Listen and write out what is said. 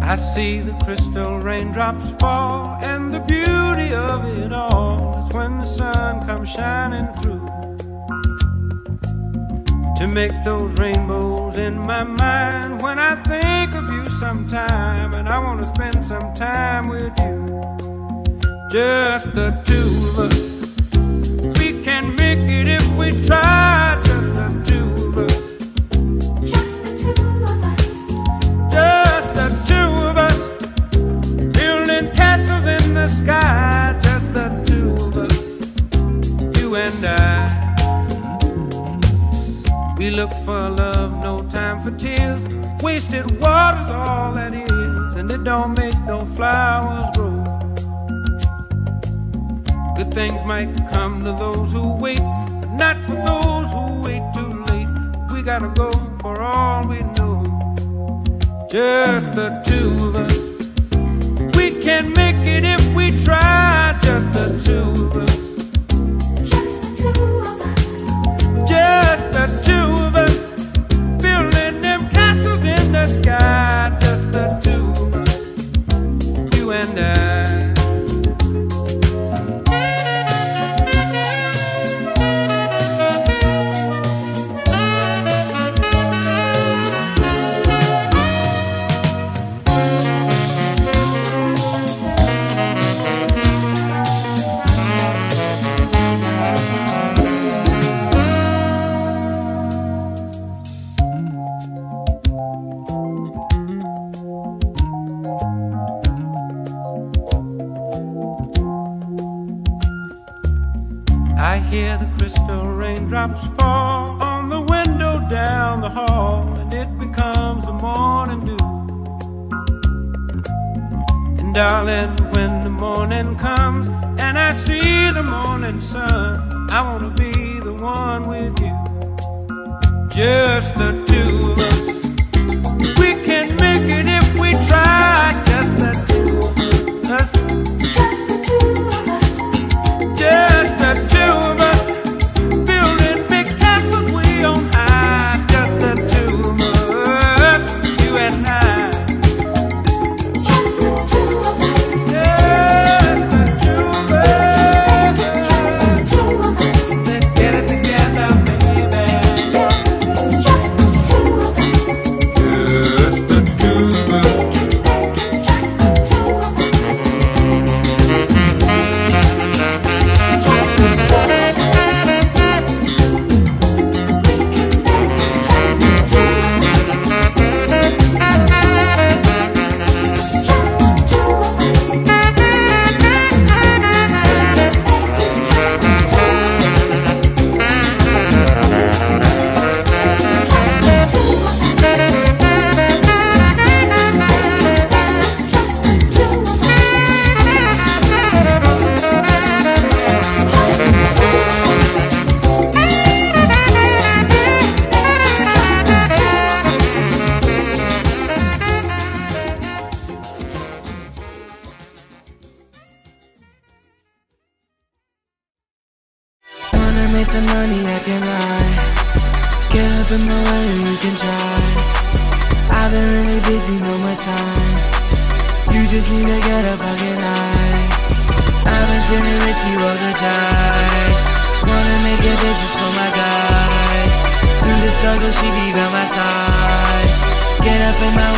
I see the crystal raindrops fall, and the beauty of it all is when the sun comes shining through to make those rainbows in my mind when I think of you sometime, and I want to spend some time with you, just the two of us. Look for love, no time for tears. Wasted water's all that is, and it don't make no flowers grow. Good things might come to those who wait, but not for those who wait too late. We gotta go for all we know just the two of us. We can make it if we try, raindrops fall on the window down the hall, and it becomes the morning dew. And darling, when the morning comes and I see the morning sun, I wanna be the one with you. Just the two Make some money, I can lie. Get up in my way, you can try. I've been really busy, no more time. You just need to get up, I can lie. I've been feeling risky, roll the dice. Wanna make it big just for my guys. Through the struggle, she be by my side. Get up in my